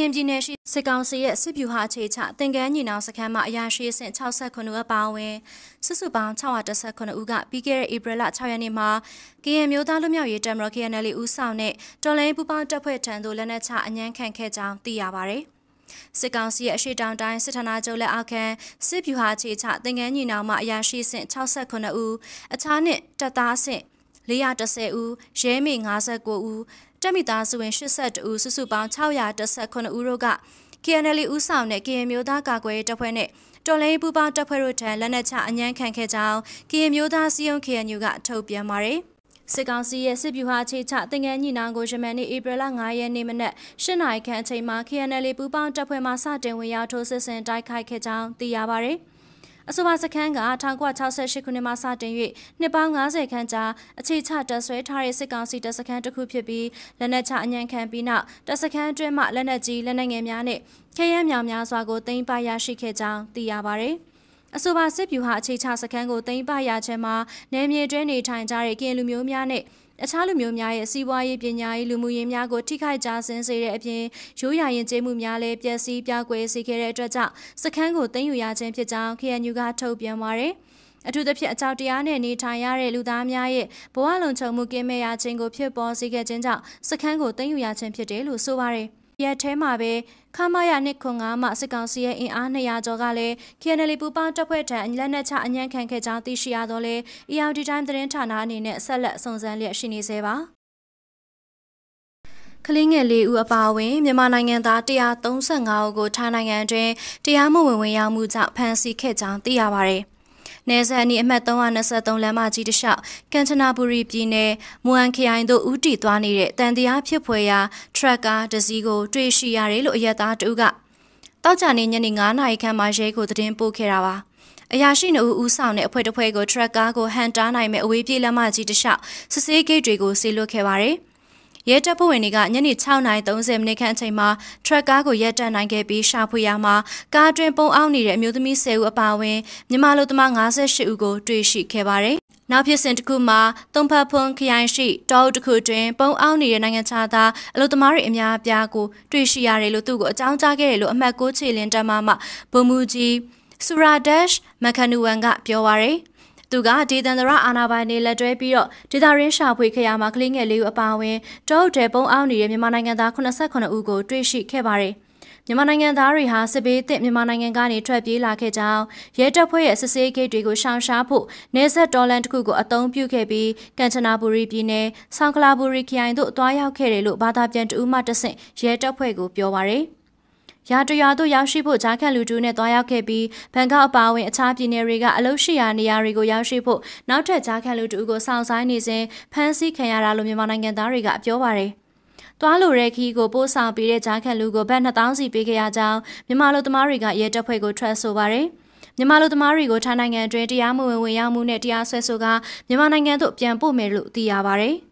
ရင်ပြည်နယ်ရှိစစ်ကောင်စီရဲ့စစ်ဗျူဟာအခြေချတင်ကန်းညီနောင်စခန်းမှာအရာရှိအဆင့်69အပါအဝင်စုစုပေါင်း619ဦးကပြီးခဲ့တဲ့ဧပြီလ6ရက်နေ့မှာကရင်မျိုးသားလူမျိုးရေးတပ်မတော် KNL ဦးဆောင်တဲ့တော်လိုင်းပူပေါင်းတပ်ဖွဲ့ထံသို့လက်နက်ချအញ្ញမ်းခံခဲ့ကြောင်းသိရပါဗျ။စစ်ကောင်စီရဲ့အရှိတောင်တိုင်းစစ်ဌာနချုပ်လက်အောက်ခံစစ်ဗျူဟာအခြေချတင်ကန်းညီနောင်မှအရာရှိဆင့်69ဦးအခြားနှစ်တပ်သားဆင့် 410ဦးရဲမေ59ဦးတက်မိသားစုဝင်82ဦးစုစုပေါင်း619ဦးတို့က KNL ဦးဆောင်တဲ့ KN မျိုးသားကာကွယ်ရေးတပ်ဖွဲ့နဲ့တော်လိုင်းပူပေါင်းတပ်ဖွဲ့တို့ထံလက်နက်ချအញ្ញမ်းခံခဲ့ကြောင်း KN မျိုးသားစီယုံ KNU ကထုတ်ပြန်ပါတယ်စစ်ကောင်စီရဲ့စစ်ဗျူဟာအခြေချတင်ငန်းညီနောင်ကိုယမန်နေ့ဧပြီလ9ရက်နေ့မနက်၈နာရီခန့်အချိန်မှာ KNL ပူပေါင်းတပ်ဖွဲ့မှစတင်ဝင်ရောက်ထိုးစစ်ဆင်တိုက်ခိုက်ခဲ့ကြောင်းသိရပါဗျ။ အဆိုပါစခန်းက1968ခုနှစ်မှစတင်၍နှစ်ပေါင်း90ခန့်ကြာအခြေချတပ်ဆွဲထားတဲ့စစ်ကောင်စီတပ်စခန်းတစ်ခုဖြစ်ပြီးလက်နက်ချအញ្ញံခံပြီးနောက်တပ်စခန်းအတွင်းမှလက်နက်ကြီးလက်နက်ငယ်များနဲ့ခဲယမ်းမြောင်များစွာကိုသိမ်းပိုက်ရရှိခဲ့ကြောင်းသိရပါဗျ။အဆိုပါစစ်ဗျူဟာအခြေချစခန်းကိုသိမ်းပိုက်ရခြင်းမှာနယ်မြေတွင်းနေထိုင်ကြတဲ့ကင်လူမျိုးများနဲ့ အခြားလူမျိုးများရဲ့စီးပွားရေးပညာရေးလူမှုရေးများကိုထိခိုက်ကြဆင်းစေတဲ့အပြင်ရိုးရာရင်ကျေးမှုများလည်းပျက်စီးပြောက်ကွယ်စေခဲ့တဲ့အတွက်ကြောင့်စခန်းကိုသိမ်းယူရခြင်းဖြစ်ကြောင်း KNU ကထုတ်ပြန်ပါတယ်။အထူးသဖြင့်အကြောက်တရားနဲ့နေထိုင်ရတဲ့လူသားများရဲ့ဘဝလုံခြုံမှုကင်းမဲ့ရခြင်းကိုဖြစ်ပေါ်စေခဲ့ခြင်းကြောင့်စခန်းကိုသိမ်းယူရခြင်းဖြစ်တယ်လို့ဆိုပါတယ်။ ရက်ထဲမှာပဲခမရနှစ်ခွန်ငါမှစစ်ကောင်စီရဲ့အင်အား200ကျော်ကလည်း KNL ပူပေါင်းတပ်ဖွဲ့ထံလက်နက်ချအញ្ញံခံခဲ့ကြောင်းသိရှိရတော့လေ ERD Time သတင်းဌာနအနေနဲ့ဆက်လက်စုံစမ်းလျက်ရှိနေသေးပါကလင်းငယ်လေးဦးအပါအဝင်မြန်မာနိုင်ငံသား135ဦးကိုထိုင်းနိုင်ငံတွင်တရားမဝင်ဝင်ရောက်မှုကြောင့်ဖမ်းဆီးခဲ့ကြောင်းသိရပါဗျ။နယ် စပ်အနီးအမှတ်323လမ်းမကြီးတစ်လျှောက်ကန်ချနာဘူရီပြည်နယ်မွမ်ခိုင်တို့ဦးတည်သွားနေတဲ့တန်တရားဖြစ်ဖွယ်ရာထရက်ကားတစ်စီးကိုတွေ့ရှိရတယ်လို့အရက်သားတဦးကတောက်ကြနေညနေ9နာရီခန့်မှာရဲကိုသတင်းပို့ခဲ့တာပါအရာရှိနှုတ်ဦးဆောင်တဲ့အဖွဲ့တစ်ဖွဲ့ကိုထရက်ကားကိုဟန်တားနိုင်မဲ့အဝေးပြေးလမ်းမကြီးတစ်လျှောက်စစ်ဆေးဂိတ်တွေကိုဆေးလွတ်ခဲ့ပါတယ်။ ရဲတပ်ဖွဲ့ဝင်တွေကညနေ6:30မိနစ်ခန့်အချိန်မှာထရက်ကားကိုရပ်တန့်နိုင်ခဲ့ပြီးရှာဖွေရမှာကားတွင်ပုံအောင်နေတဲ့အမျိုးသမီး10ဦးအပါအဝင်မြန်မာလူသမား58ဦးကိုတွေ့ရှိခဲ့ပါတယ်။နောက်ဖြစ်စဉ်တစ်ခုမှာတုံဖတ်ဖွန်ခရိုင်ရှိတောအုပ်တစ်ခုတွင်ပုံအောင်နေတဲ့နိုင်ငံခြားသားအလုပ်သမားတွေအများအပြားကိုတွေ့ရှိရတယ်လို့သူ့ကိုအကြောင်းကြားခဲ့တယ်လို့အမှတ်6ချေလင်းတမမှဘုံမူကြီးဆူရာဒက်ရှ်မခနူဝန်ကပြောပါရယ် သူကဒေသန္တရအာနာပိုင်တွေလက်တွဲပြီးတော့ဒေသရင်းရှာဖွေခရမှာကလေးငယ်လေးဦးအပါအဝင်တောအုပ်တဲပုံအောင်နေတဲ့မြန်မာနိုင်ငံသား89ဦးကိုတွေ့ရှိခဲ့ပါတယ်။မြန်မာနိုင်ငံသားတွေဟာစစ်ဘေးသင့်မြန်မာနိုင်ငံကနေထွက်ပြေးလာခဲ့ကြောင်းရဲတပ်ဖွဲ့ရဲ့စစ်ဆေးဂိတ်တွေကိုရှောင်ရှားဖို့နေဆက်တော်လန်တစ်ခုကိုအသုံးပြုခဲ့ပြီးကန်ချနာဘူရီပြည်နယ်ဆောင်းကလာဘူရီခရိုင်သို့တွားရောက်ခဲ့တယ်လို့ဘာသာပြန်တူမှတဆင့်ရဲတပ်ဖွဲ့ကိုပြောပါရယ်။ ရာတရွာသို့ရောက်ရှိဖို့ဂျာခန့်လူတူနဲ့တွားရောက်ခဲ့ပြီးဘန်ကောက်အပါအဝင်အခြားပြည်နယ်တွေကအလုပ်ရှိရာနေရာတွေကိုရောက်ရှိဖို့နောက်ထပ်ဂျာခန့်လူတူကိုစောင့်ဆိုင်းနေစဉ်ဖမ်းဆီးခံရတာလို့မြန်မာနိုင်ငံသားတွေကပြောပါတယ်။တွားလိုတဲ့ခီးကိုပို့ဆောင်ပေးတဲ့ဂျာခန့်လူကိုဘတ်2000စီပေးခဲ့ရကြောင်းမြန်မာလူသမားတွေကရဲတပ်ဖွဲ့ကိုထွက်ဆိုပါတယ်။မြန်မာလူသမားတွေကိုထိုင်းနိုင်ငံအတွင်းတရားမဝင်ဝင်ရောက်မှုနဲ့တရားစွဲဆိုကမြန်မာနိုင်ငံသို့ပြန်ပို့မယ်လို့သိရပါတယ်။